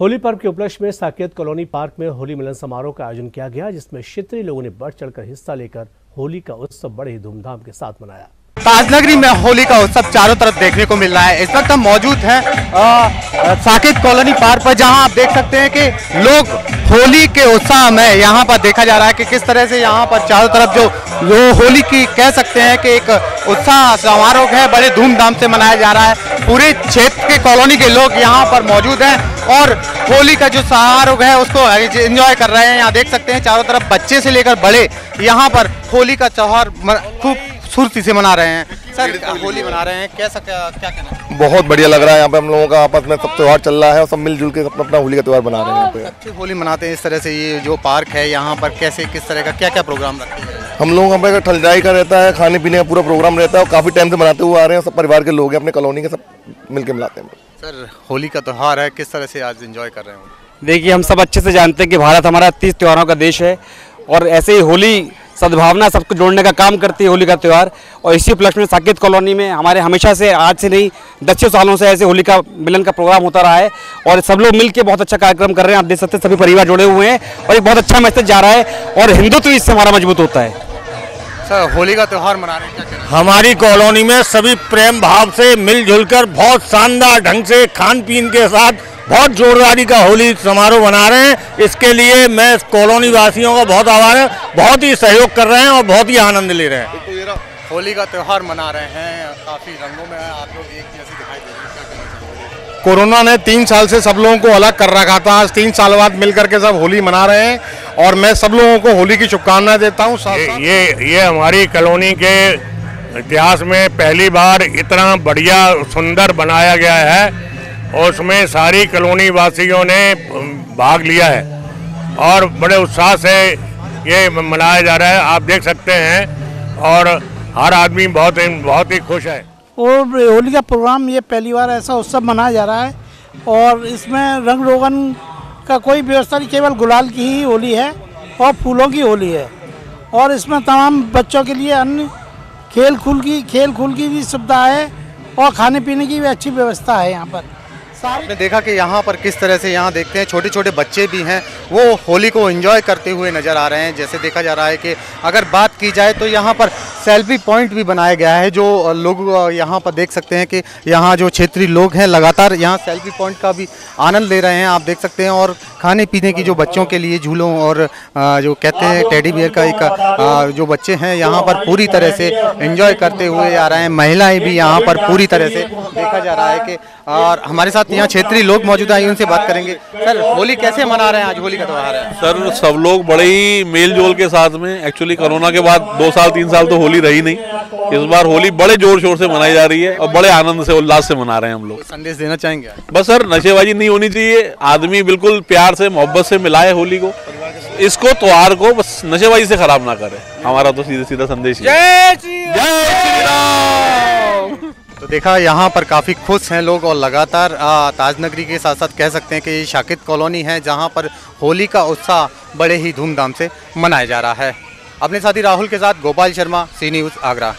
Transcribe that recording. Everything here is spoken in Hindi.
होली पर्व के उपलक्ष्य में साकेत कॉलोनी पार्क में होली मिलन समारोह का आयोजन किया गया, जिसमें क्षेत्रीय लोगों ने बढ़ चढ़कर हिस्सा लेकर होली का उत्सव बड़े ही धूमधाम के साथ मनाया। ताजनगरी में होली का उत्सव चारों तरफ़ देखने को मिल रहा है। इस वक्त हम मौजूद हैं साकेत कॉलोनी पार्क पर, जहाँ आप देख सकते हैं कि लोग होली के उत्साह में यहाँ पर देखा जा रहा है कि किस तरह से यहाँ पर चारों तरफ़ जो जो होली की कह सकते हैं कि एक उत्साह समारोह है, बड़े धूमधाम से मनाया जा रहा है। पूरे क्षेत्र के कॉलोनी के लोग यहाँ पर मौजूद हैं और होली का जो समारोह है, उसको एंजॉय कर रहे हैं। यहाँ देख सकते हैं, चारों तरफ़ बच्चे से लेकर बड़े यहाँ पर होली का त्यौहार खूब खूबसूरती से मना रहे हैं। सर होली मना रहे हैं। कैसा क्या क्या कहना बहुत बढ़िया लग रहा है यहाँ पे हम लोगों का आपस में सब त्यौहार चल रहा है और सब मिलजुल के अपना अपना होली का त्यौहार बना रहे हैं यहाँ पे। अच्छी होली मनाते हैं इस तरह से ये जो पार्क है यहाँ पर कैसे किस तरह का क्या क्या प्रोग्राम रखते हैं? हम लोगों का ठलजाई का रहता है खाने पीने का पूरा प्रोग्राम रहता है और काफ़ी टाइम से मनाते हुए आ रहे हैं सब परिवार के लोग हैं अपने कॉलोनी के सब मिलकर मिलाते हैं। सर होली का त्यौहार है किस तरह से आज इंजॉय कर रहे हैं? देखिए हम सब अच्छे से जानते हैं कि भारत हमारा तीस त्योहारों का देश है और ऐसे ही होली सद्भावना सबको जोड़ने का काम करती है होली का त्यौहार। और इसी उपलक्ष्य में साकेत कॉलोनी में हमारे हमेशा से आज से नहीं दसियों सालों से ऐसे होली का मिलन का प्रोग्राम होता रहा है। और सब लोग मिलकर बहुत अच्छा कार्यक्रम कर रहे हैं आप देख सकते हैं सभी परिवार जुड़े हुए हैं और एक बहुत अच्छा मैसेज जा रहा है और हिंदुत्व इससे हमारा मज़बूत होता है। सर होली का त्यौहार मना रहे हमारी कॉलोनी में सभी प्रेम भाव से मिलजुल कर बहुत शानदार ढंग से खान पीन के साथ बहुत जोरदारी का होली समारोह मना रहे हैं। इसके लिए मैं कॉलोनी वासियों का बहुत आभार है। बहुत ही सहयोग कर रहे हैं और बहुत ही आनंद ले रहे हैं। होली का त्यौहार मना रहे हैं। काफ़ी रंगों में आप लोग एक जैसे दिखाई दे रहे हैं। कोरोना ने तीन साल से सब लोगों को अलग कर रखा था। आज तीन साल बाद मिल करके सब होली मना रहे हैं और मैं सब लोगों को होली की शुभकामनाएँ देता हूँ। ये, ये ये हमारी कॉलोनी के इतिहास में पहली बार इतना बढ़िया सुंदर बनाया गया है। और उसमें सारी कॉलोनी वासियों ने भाग लिया है। और बड़े उत्साह से ये मनाया जा रहा है। आप देख सकते हैं और हर आदमी बहुत ही बहुत ही खुश है। और होली का प्रोग्राम ये पहली बार ऐसा उत्सव मनाया जा रहा है और इसमें रंग रोगन का कोई व्यवस्था नहीं, केवल गुलाल की ही होली है और फूलों की होली है। और इसमें तमाम बच्चों के लिए अन्य खेल खुल की खेल खुल की भी सुविधा है और खाने पीने की भी अच्छी व्यवस्था है यहाँ पर। आपने देखा कि यहाँ पर किस तरह से यहाँ देखते हैं छोटे छोटे बच्चे भी हैं, वो होली को एंजॉय करते हुए नज़र आ रहे हैं। जैसे देखा जा रहा है कि अगर बात की जाए तो यहाँ पर सेल्फी पॉइंट भी बनाया गया है जो लोग यहाँ पर देख सकते हैं कि यहाँ जो क्षेत्रीय लोग हैं, लगातार यहाँ सेल्फी पॉइंट का भी आनंद ले रहे हैं। आप देख सकते हैं और खाने पीने की जो बच्चों के लिए झूलों और जो कहते हैं टेडी बियर का एक जो बच्चे हैं, यहाँ पर पूरी तरह से एंजॉय करते हुए आ रहे हैं। महिलाएँ भी यहाँ पर पूरी तरह से देखा जा रहा है कि, और हमारे साथ यहाँ क्षेत्रीय लोग मौजूद हैं, उनसे बात करेंगे। सर, होली कैसे मना रहे हैं? आज होली का त्यौहार है। सर, सब लोग बड़े ही मेल जोल के साथ में एक्चुअली कोरोना के बाद दो साल, तीन साल तो होली रही नहीं। इस बार होली बड़े ज़ोर शोर से मनाई जा रही है और बड़े आनंद से उल्लास से मना रहे हैं हम लोग। संदेश देना चाहेंगे? बस सर नशेबाजी नहीं होनी चाहिए। आदमी बिल्कुल प्यार से मोहब्बत से मिलाए होली को। इसको त्योहार को बस नशेबाजी से खराब ना करे। हमारा तो सीधा सीधा संदेश जय श्री राम! तो देखा यहाँ पर काफ़ी खुश हैं लोग और लगातार ताजनगरी के साथ साथ कह सकते हैं कि ये शाकित कॉलोनी है जहाँ पर होली का उत्साह बड़े ही धूमधाम से मनाया जा रहा है। अपने साथी राहुल के साथ गोपाल शर्मा सी न्यूज़ आगरा।